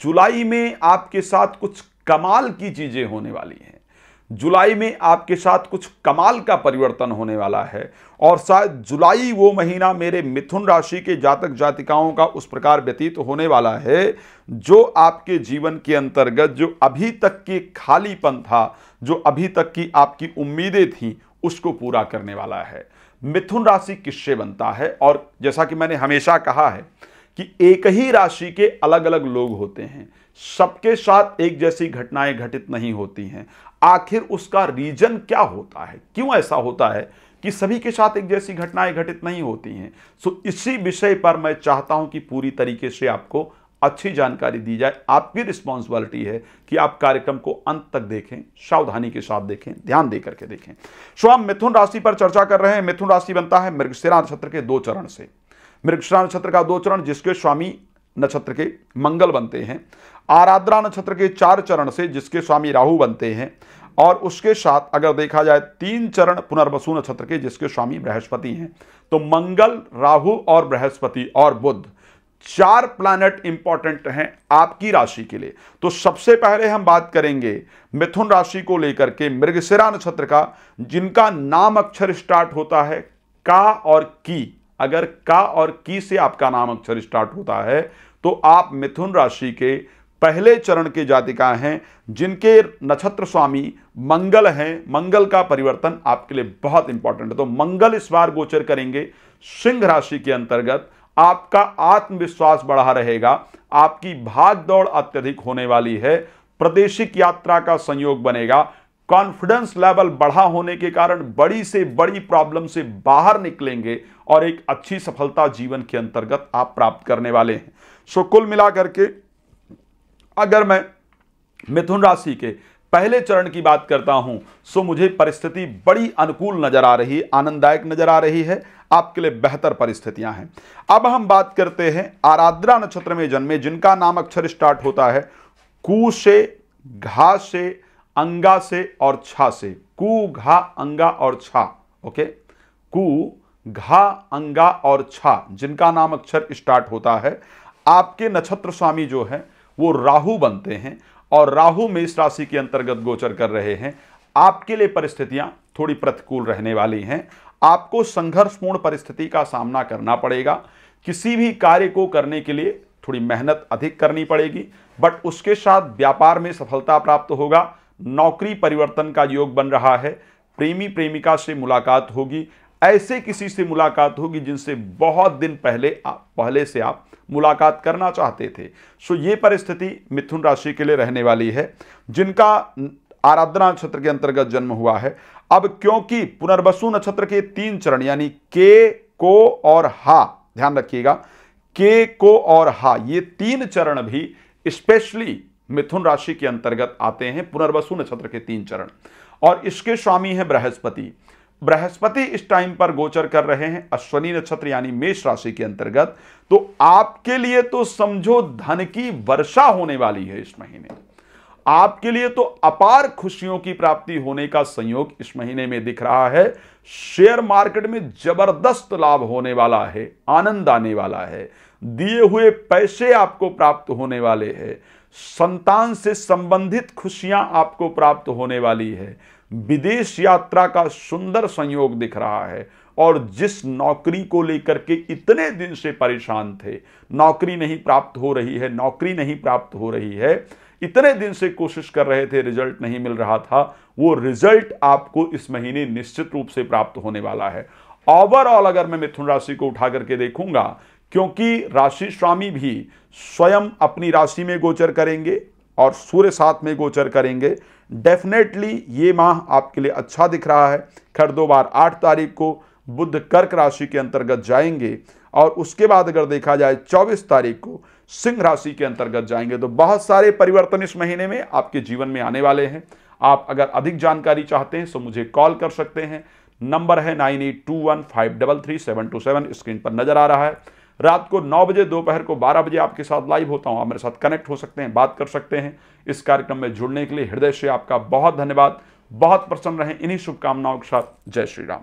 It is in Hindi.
जुलाई में आपके साथ कुछ कमाल की चीज़ें होने वाली हैं। जुलाई में आपके साथ कुछ कमाल का परिवर्तन होने वाला है और शायद जुलाई वो महीना मेरे मिथुन राशि के जातक जातिकाओं का उस प्रकार व्यतीत होने वाला है जो आपके जीवन के अंतर्गत जो अभी तक के खालीपन था, जो अभी तक की आपकी उम्मीदें थी, उसको पूरा करने वाला है। मिथुन राशि किससे बनता है? और जैसा कि मैंने हमेशा कहा है कि एक ही राशि के अलग अलग लोग होते हैं। सबके साथ एक जैसी घटनाएँ घटित नहीं होती हैं। आखिर उसका रीजन क्या होता है? क्यों ऐसा होता है कि सभी के साथ एक जैसी घटनाएँ घटित नहीं होती हैं? सो इसी विषय पर मैं चाहता हूँ कि पूरी तरीके से आपको अच्छी जानकारी दी जाए। आपकी रिस्पॉन्सिबिलिटी है कि आप कार्यक्रम को अंत तक देखें, सावधानी के साथ देखें, ध्यान दे करके देखें। सो हम मिथुन राशि पर चर्चा कर रहे हैं। मिथुन राशि बनता है मृगशिरा नक्षत्र के दो चरण से। मृगशिरा नक्षत्र का दो चरण, जिसके स्वामी नक्षत्र के मंगल बनते हैं। आराद्रा नक्षत्र के चार चरण से जिसके स्वामी राहु बनते हैं। और उसके साथ अगर देखा जाए, तीन चरण पुनर्वसु नक्षत्र के जिसके स्वामी बृहस्पति हैं। तो मंगल, राहु और बृहस्पति और बुद्ध चार प्लैनेट इंपॉर्टेंट हैं आपकी राशि के लिए। तो सबसे पहले हम बात करेंगे मिथुन राशि को लेकर के मृगशिरा नक्षत्र का, जिनका नाम अक्षर स्टार्ट होता है, का और की। अगर का और की से आपका नाम अक्षर स्टार्ट होता है तो आप मिथुन राशि के पहले चरण के जातिका हैं, जिनके नक्षत्र स्वामी मंगल हैं। मंगल का परिवर्तन आपके लिए बहुत इंपॉर्टेंट है। तो मंगल इस बार गोचर करेंगे सिंह राशि के अंतर्गत। आपका आत्मविश्वास बढ़ा रहेगा। आपकी भाग दौड़ अत्यधिक होने वाली है। प्रदेशिक यात्रा का संयोग बनेगा। कॉन्फिडेंस लेवल बढ़ा होने के कारण बड़ी से बड़ी प्रॉब्लम से बाहर निकलेंगे और एक अच्छी सफलता जीवन के अंतर्गत आप प्राप्त करने वाले हैं। सो, कुल मिलाकर के अगर मैं मिथुन राशि के पहले चरण की बात करता हूँ, सो मुझे परिस्थिति बड़ी अनुकूल नज़र आ रही आनंददायक नज़र आ रही है, आपके लिए बेहतर परिस्थितियाँ हैं। अब हम बात करते हैं आराद्रा नक्षत्र में जन्मे, जिनका नाम अक्षर स्टार्ट होता है कु से से अंगा से और छा से। कु, घा, अंगा और छा, ओके? कु, घा, अंगा और छा, जिनका नाम अक्षर स्टार्ट होता है। आपके नक्षत्र स्वामी जो है, वो राहु बनते हैं और राहु मेष राशि के अंतर्गत गोचर कर रहे हैं। आपके लिए परिस्थितियाँ थोड़ी प्रतिकूल रहने वाली हैं। आपको संघर्षपूर्ण परिस्थिति का सामना करना पड़ेगा। किसी भी कार्य को करने के लिए थोड़ी मेहनत अधिक करनी पड़ेगी, बट उसके साथ व्यापार में सफलता प्राप्त होगा। नौकरी परिवर्तन का योग बन रहा है। प्रेमी प्रेमिका से मुलाकात होगी। ऐसे किसी से मुलाकात होगी जिनसे बहुत दिन पहले पहले से आप मुलाकात करना चाहते थे। सो ये परिस्थिति मिथुन राशि के लिए रहने वाली है। जिनका आराधना नक्षत्र के अंतर्गत जन्म हुआ है। अब क्योंकि पुनर्वसु नक्षत्र के तीन चरण यानी के, को और हा, ध्यान रखिएगा। के, को और हा, ये तीन चरण भी स्पेशली मिथुन राशि के अंतर्गत आते हैं पुनर्वसु नक्षत्र के तीन चरण। और इसके स्वामी है बृहस्पति। बृहस्पति इस टाइम पर गोचर कर रहे हैं अश्वनी नक्षत्र यानी मेष राशि के अंतर्गत। तो आपके लिए तो समझो धन की वर्षा होने वाली है इस महीने। आपके लिए तो अपार खुशियों की प्राप्ति होने का संयोग इस महीने में दिख रहा है। शेयर मार्केट में ज़बरदस्त लाभ होने वाला है, आनंद आने वाला है। दिए हुए पैसे आपको प्राप्त होने वाले हैं। संतान से संबंधित खुशियाँ आपको प्राप्त होने वाली है। विदेश यात्रा का सुंदर संयोग दिख रहा है और जिस नौकरी को लेकर के इतने दिन से परेशान थे, नौकरी नहीं प्राप्त हो रही है, नौकरी नहीं प्राप्त हो रही है, इतने दिन से कोशिश कर रहे थे, रिज़ल्ट नहीं मिल रहा था, वो रिज़ल्ट आपको इस महीने निश्चित रूप से प्राप्त होने वाला है। ओवरऑल अगर मैं मिथुन राशि को उठा करके देखूँगा क्योंकि राशि स्वामी भी स्वयं अपनी राशि में गोचर करेंगे और सूर्य साथ में गोचर करेंगे। डेफिनेटली ये माह आपके लिए अच्छा दिख रहा है। खैर, दो बार आठ तारीख को बुद्ध कर्क राशि के अंतर्गत जाएँगे और उसके बाद अगर देखा जाए चौबीस तारीख को सिंह राशि के अंतर्गत जाएँगे तो बहुत सारे परिवर्तन इस महीने में आपके जीवन में आने वाले हैं। आप अगर अधिक जानकारी चाहते हैं तो मुझे कॉल कर सकते हैं। नंबर है nine eight two one five double three seven two seven, screen पर नज़र आ रहा है। रात को नौ बजे, दोपहर को बारह बजे आपके साथ लाइव होता हूँ। आप मेरे साथ कनेक्ट हो सकते हैं, बात कर सकते हैं। इस कार्यक्रम में जुड़ने के लिए हृदय से आपका बहुत धन्यवाद। बहुत प्रसन्न रहें। इन्हीं शुभकामनाओं के साथ जय श्री राम।